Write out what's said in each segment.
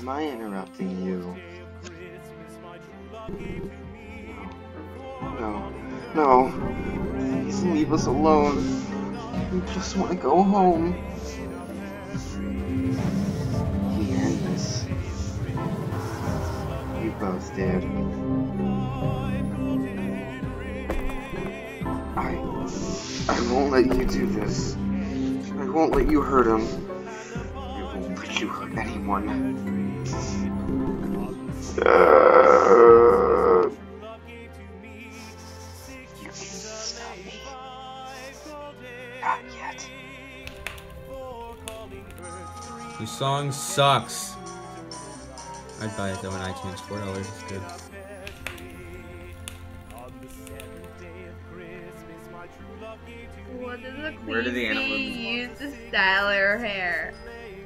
Am I interrupting you? No. No. Please leave us alone. We just want to go home. We end this. You both did. I. I won't let you do this. I won't let you hurt him. I won't let you hurt anyone. Uh, you can me. Not yet. This song sucks. I'd buy it though on iTunes. Four dollars is good. What does the Where do the animals use to style her hair?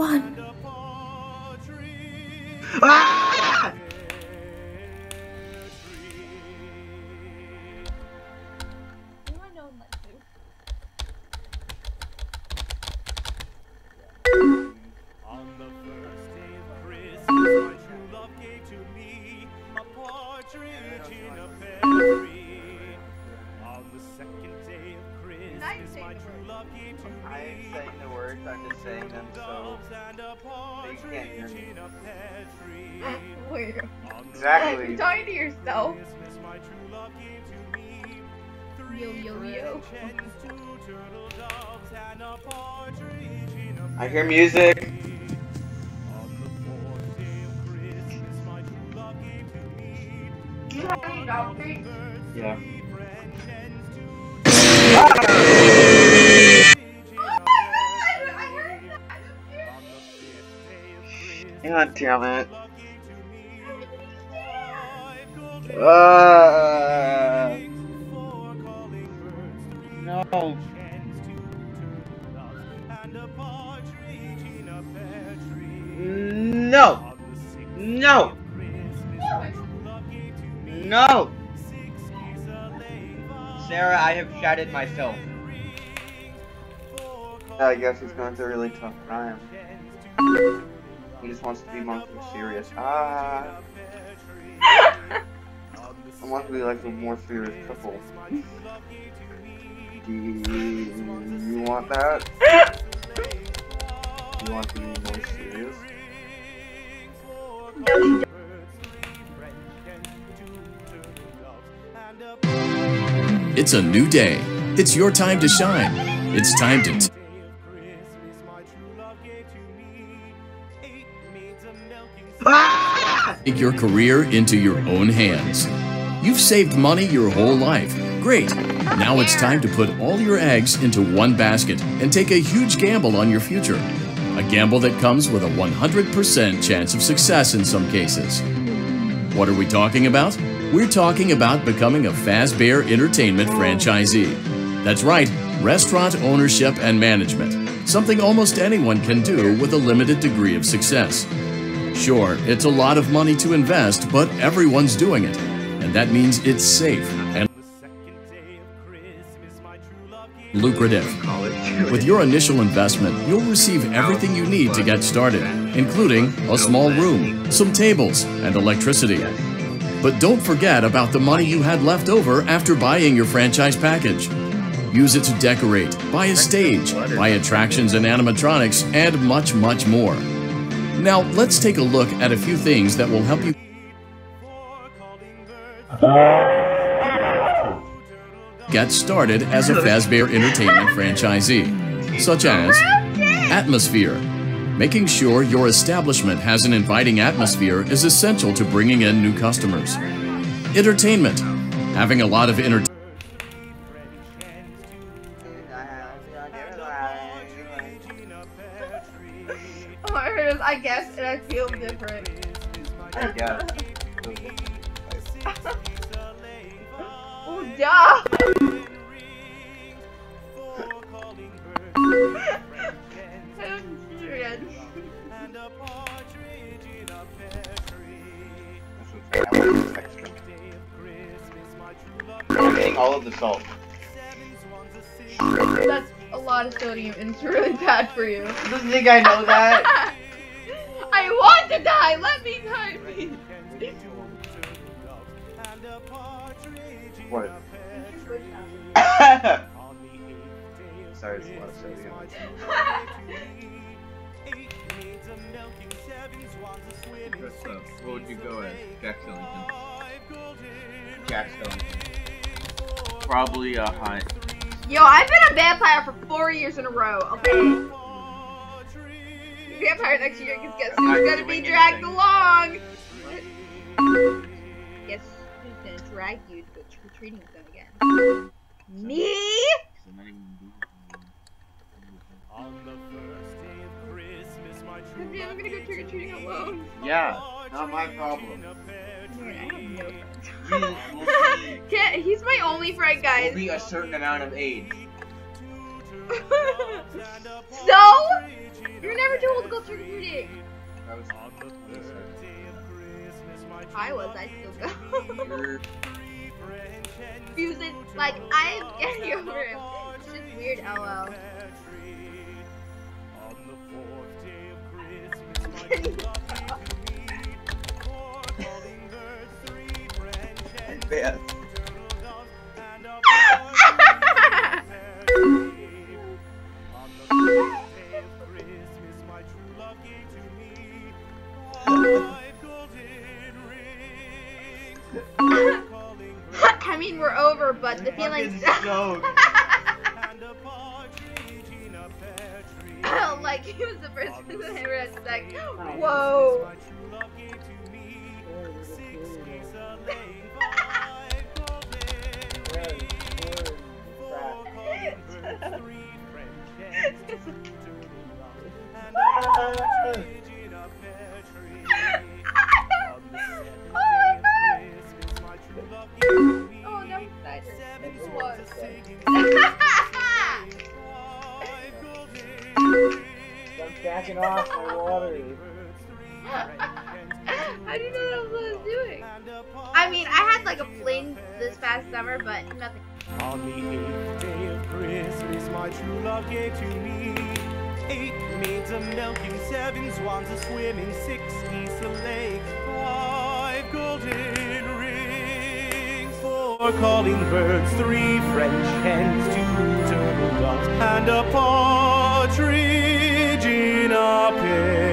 One. They can't hear me. Wait. Exactly. You're talking to yourself. Yo, yo, yo. I hear music. You have any dog treats? Yeah. God damn it. Uh, no. No. No. No. Sarah, I have shattered myself. I guess he's going through a really tough time. He just wants to be more serious. Ah. I want to be like a more serious couple. Do you want that? You want to be more serious? It's a new day. It's your time to shine. It's time to. Take your career into your own hands. You've saved money your whole life. Great. Now it's time to put all your eggs into one basket and take a huge gamble on your future. A gamble that comes with a 100% chance of success in some cases. What are we talking about? We're talking about becoming a Fazbear Entertainment franchisee. That's right, restaurant ownership and management. Something almost anyone can do with a limited degree of success. Sure, it's a lot of money to invest, but everyone's doing it. And that means it's safe and lucrative. With your initial investment, you'll receive everything you need to get started, including a small room, some tables, and electricity. But don't forget about the money you had left over after buying your franchise package. Use it to decorate, buy a stage, buy attractions and animatronics, and much, much more. Now, let's take a look at a few things that will help you get started as a Fazbear Entertainment franchisee, such as atmosphere. Making sure your establishment has an inviting atmosphere is essential to bringing in new customers. Entertainment. Having a lot of entertainment I guess. Oh, duh! I'm serious. I'm all of the salt. That's a lot of sodium and it's really bad for you. Doesn't think I know that? I want to die! Let me die, please! what? Sorry, it's a lot of sodium. Uh, what would you go as? Jack Skellington. Jack Skellington. Probably a high. Yo, I've been a vampire for four years in a row, okay? Vampire next year, because guess who's gonna be dragged along? Guess who's gonna drag you to go trick-or-treating with them again? Me? I'm gonna go trick-or-treating alone. Yeah, not my problem. I no friends. We will see. Can't, he's my only friend, Will guys. be a certain amount of age. so? You're never too old to go trick-or-treating. I was I was, I still go. You're- Fusion, like, I am getting over him. It's just weird, lol. Over, but the feelings. Fucking joke. like, he was the first person I ever had sex. Whoa. I was doing. I mean, I had like a fling this past summer, but nothing. On the eighth day of Christmas, my true love gave to me eight maids of milking, seven swans a swimming, six geese a lake, five golden rings, four calling birds, three French hens, two turtle doves, and a partridge in a pear.